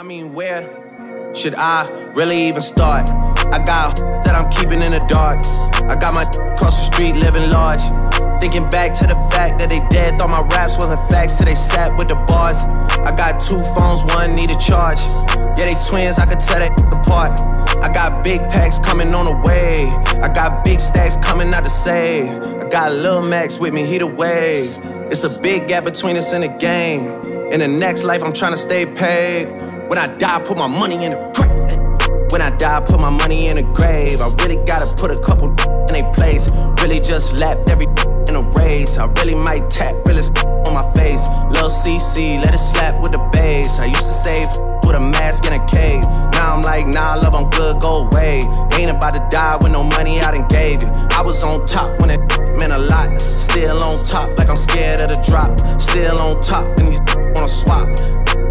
I mean, where should I really even start? I got that I'm keeping in the dark. I got my across the street living large. Thinking back to the fact that they dead, thought my raps wasn't facts, so they sat with the bars. I got two phones, one need a charge. Yeah, they twins, I could tell they apart. I got big packs coming on the way. I got big stacks coming out to save. I got Lil Max with me, he the wave. It's a big gap between us in the game. In the next life, I'm trying to stay paid. When I die, put my money in the grave. When I die, put my money in the grave. I really gotta put a couple in a place. Really just lapped every in a race. I really might tap realest on my face. Lil CC, let it slap with the bass. I used to save with a mask in a cave. Now I'm like, nah, love, I'm good, go away. Ain't about to die with no money I done gave you. I was on top when it meant a lot. Still on top, like I'm scared of the drop. Still on top, and these wanna swap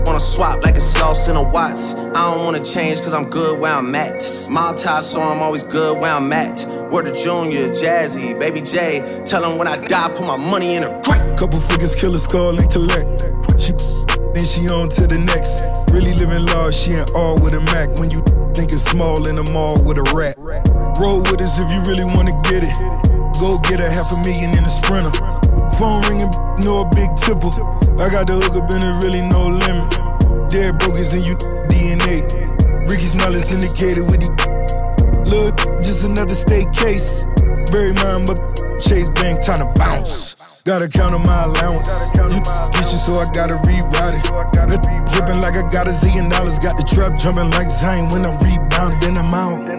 wanna swap like sauce in a Watts. I don't wanna change cause I'm good where I'm at. Mob tie, so I'm always good where I'm at. Word of Junior, Jazzy, Baby J. Tell them when I die, put my money in a crate. Couple figures, kill a skull and collect. She then she on to the next. Really living large, she ain't all with a Mac. When you think it's small in the mall with a rat. Roll with us if you really wanna get it. Go get a half a million in a sprinter. Phone ringing, no a big tipple. I got the hook up and it really no limit. Dead brokers in you DNA. Ricky Smiley's indicated with the Look, just another state case. Bury mine, but Chase Bank time to bounce. Gotta count on my allowance. You so I gotta reroute it. Dripping like I got a zillion dollars. Got the trap jumping like Zion when I rebound. Then I'm out,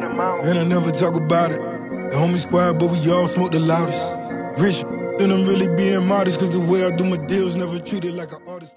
and I never talk about it. The homie squad, but we all smoke the loudest. Rich, then I'm really being modest, cause the way I do my deals never treated like an artist.